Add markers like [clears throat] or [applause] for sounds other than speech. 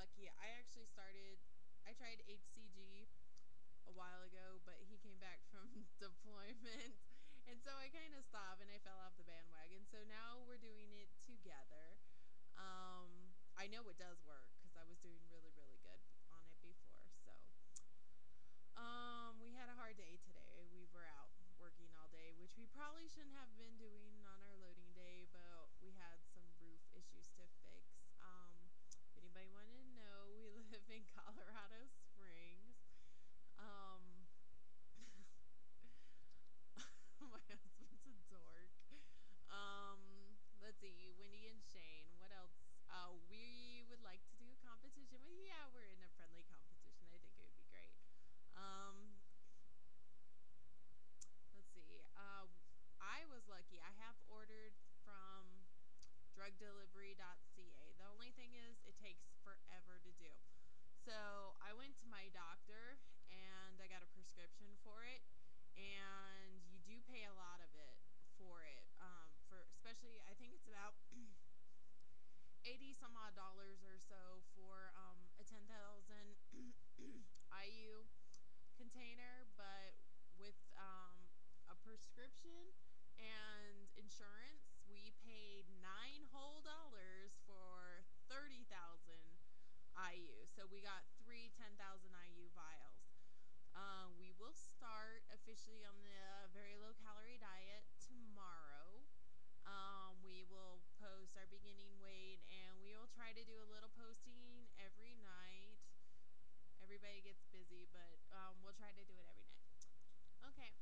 lucky. I actually started. I tried HCG a while ago, but he came back [laughs] from deployment, and so I kind of stopped and I fell off the bandwagon. So now we're doing it together. Um, I know it does work because I was doing really, really good on it before. So, um, we had a hard day today. We were out working all day, which we probably shouldn't have been doing on our loading day, but we had some roof issues to fix. Um, if anybody wanted to know, we live in Colorado Springs. Um, my husband's a dork. Um, let's see, Wendy and Shane. What else? Uh, we would like to do a competition. Well, yeah, we're in a friendly competition. I think it would be great. Um, let's see. Uh, I was lucky. I have ordered from drugdelivery.ca. The only thing is, it takes forever to do. So I went to my doctor and I got a prescription for it, and you do pay a lot of it for it. Um, for especially, I think it's about [clears throat] 80 some odd dollars or so for um, a 10,000 [clears throat] IU container, Thousand IU vials. Um, we will start officially on the uh, very low calorie diet tomorrow. Um, we will post our beginning weight and we will try to do a little posting every night. Everybody gets busy, but um, we'll try to do it every night. Okay.